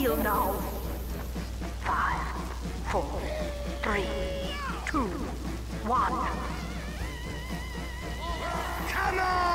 fail now. Five, four, three, two, one. Come on!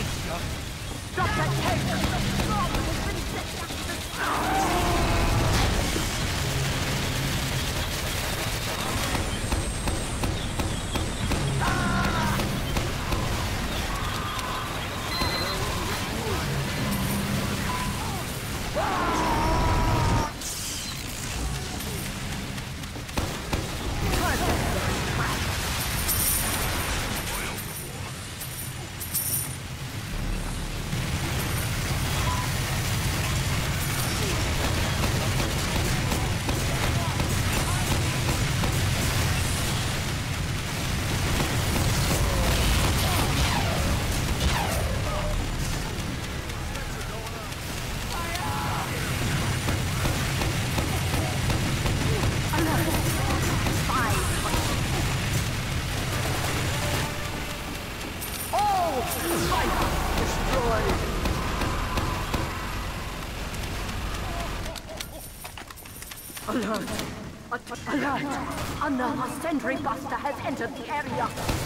Stop that tank! Alert! Alert! Another sentry buster has entered the area!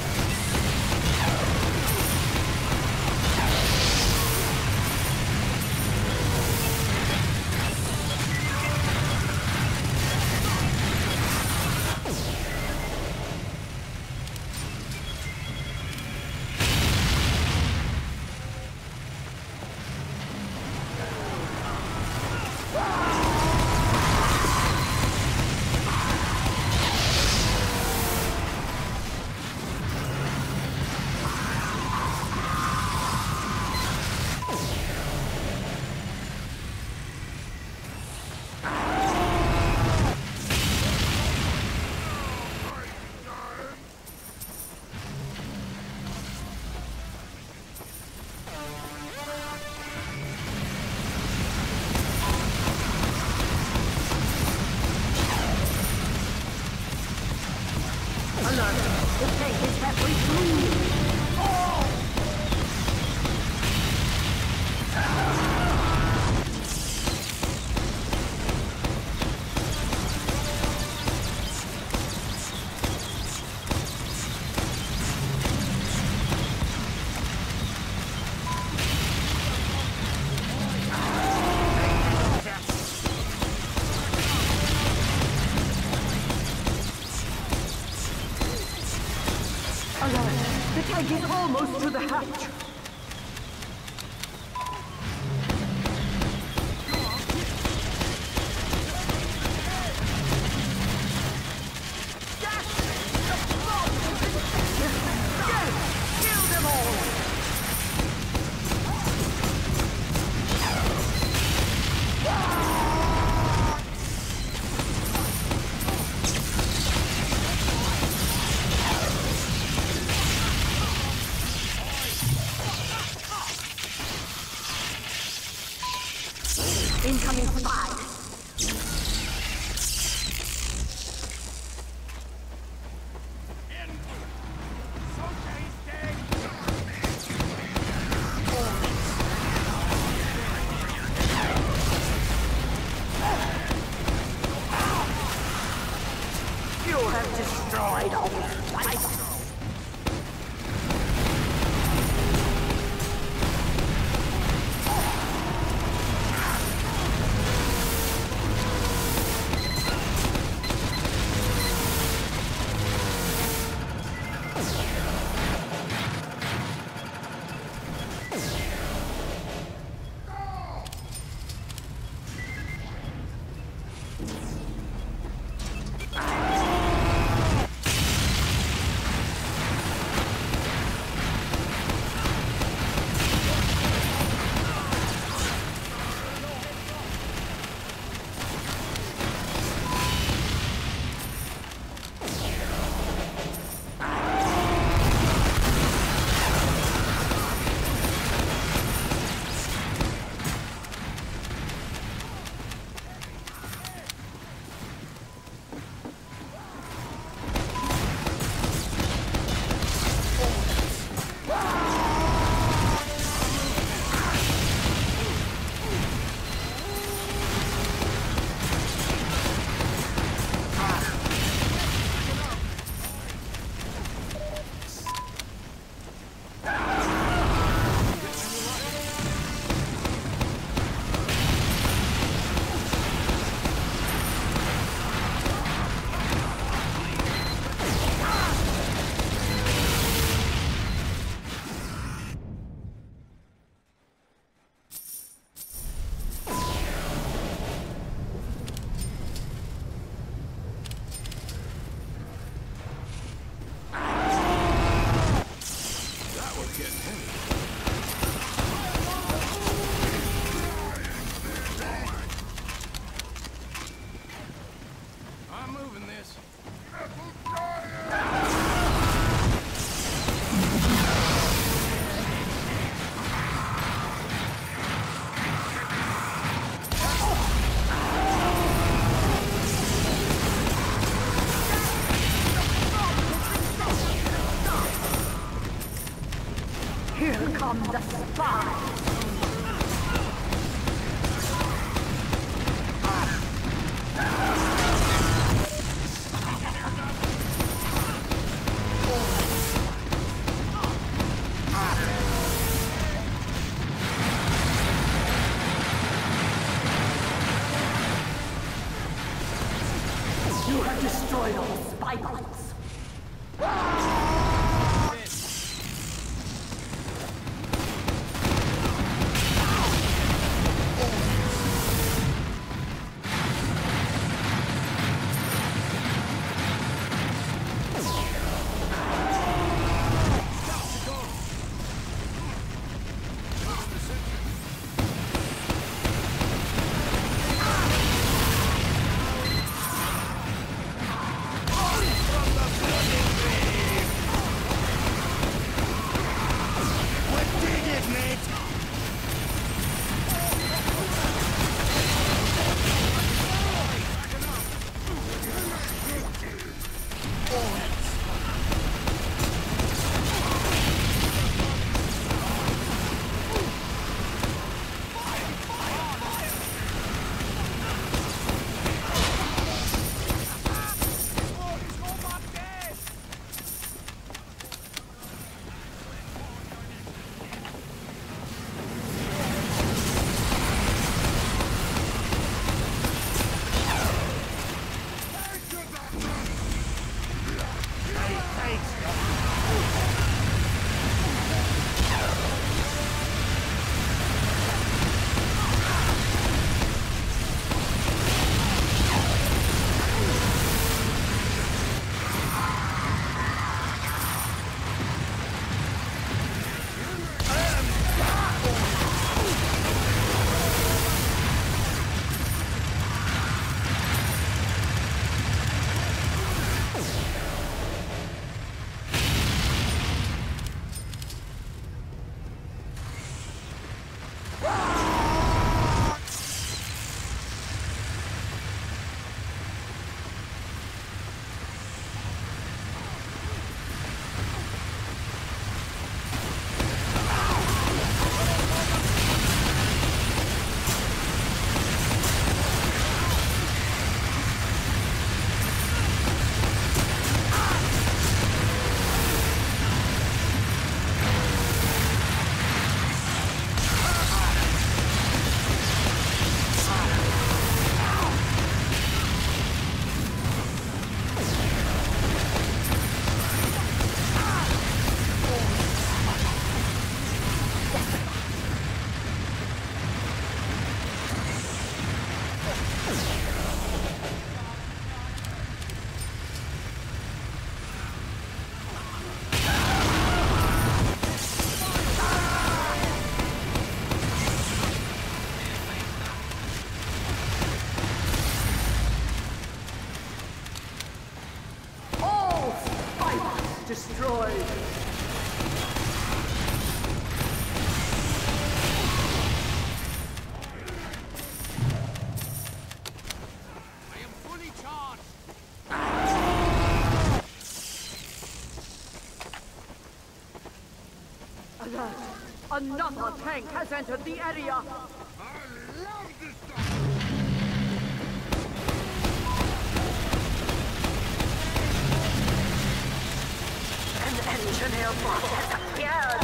Right over. Right over. The Another tank has entered the area! An engineer bot has appeared!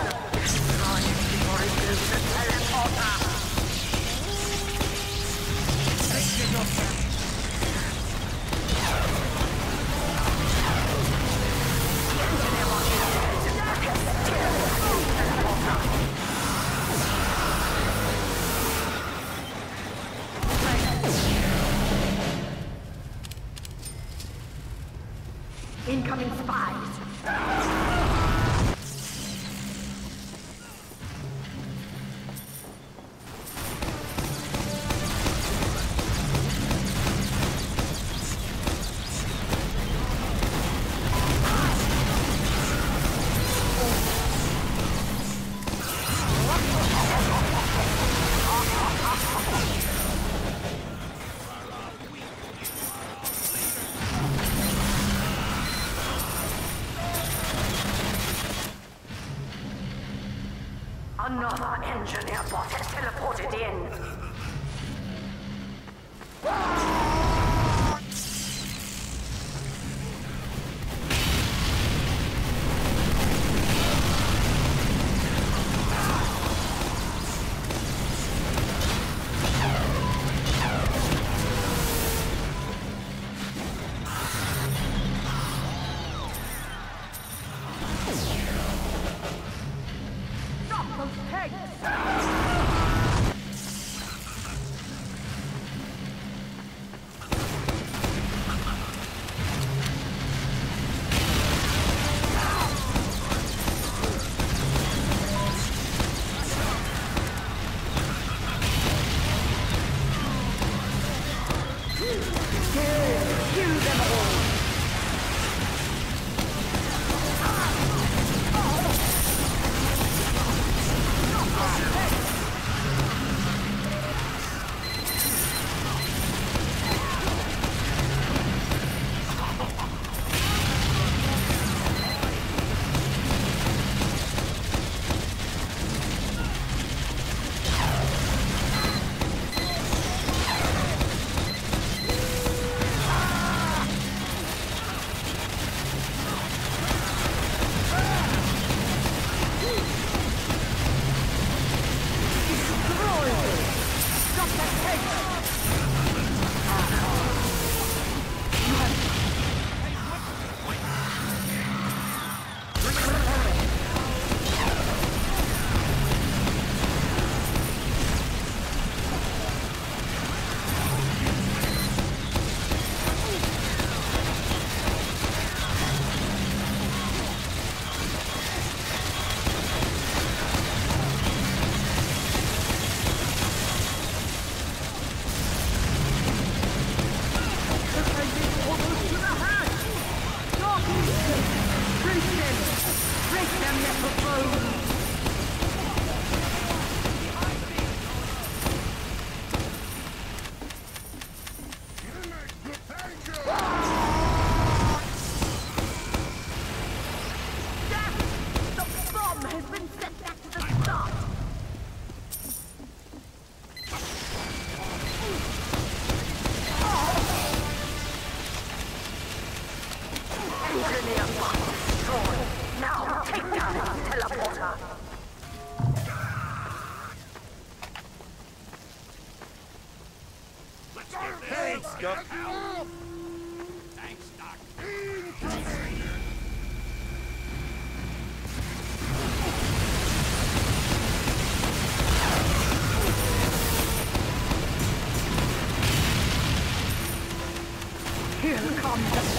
Engineer bot has teleported in. the throne. on the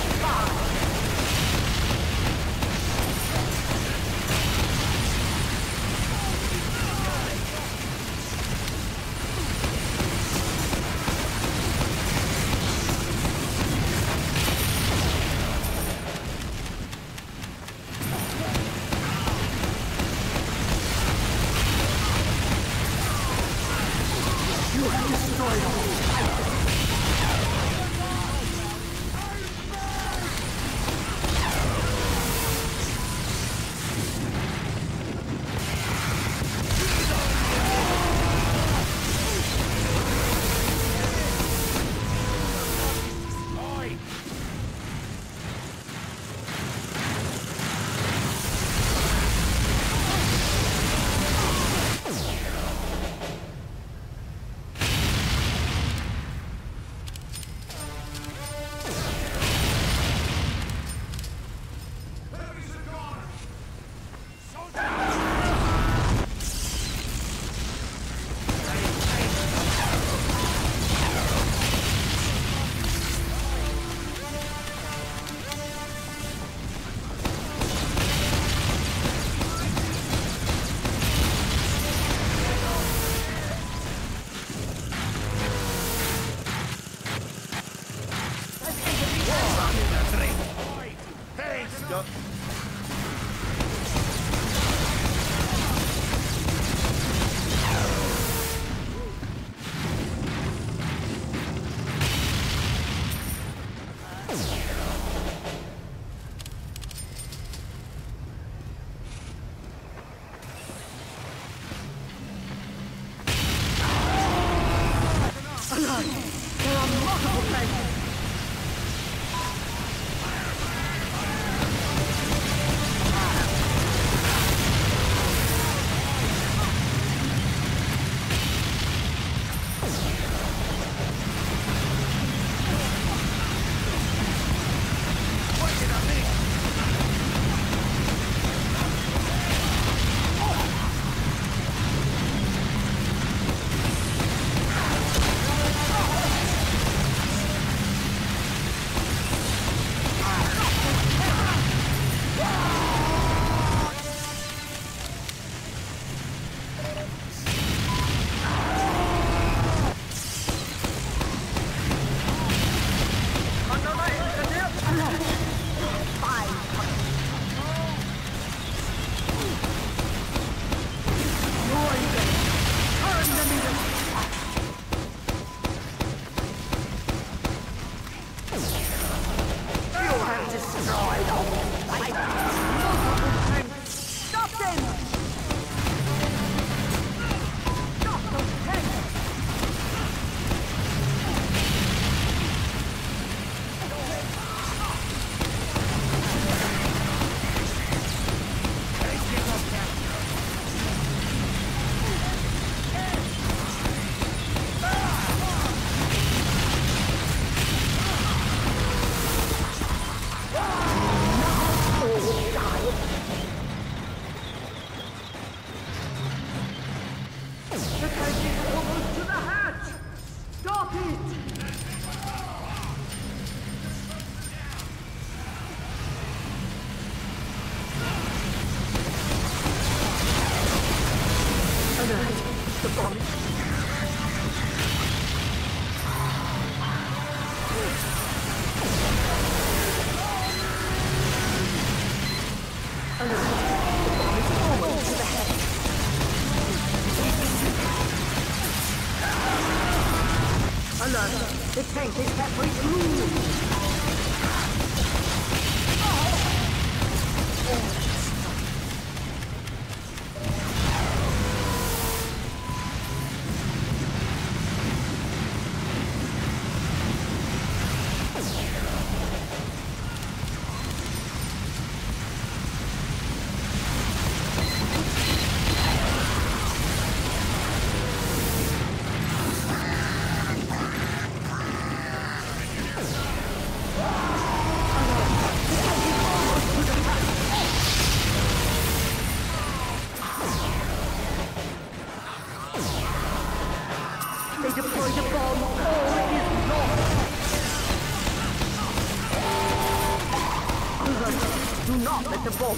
at the bolt.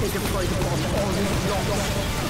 They deploy the bolt all these blocks.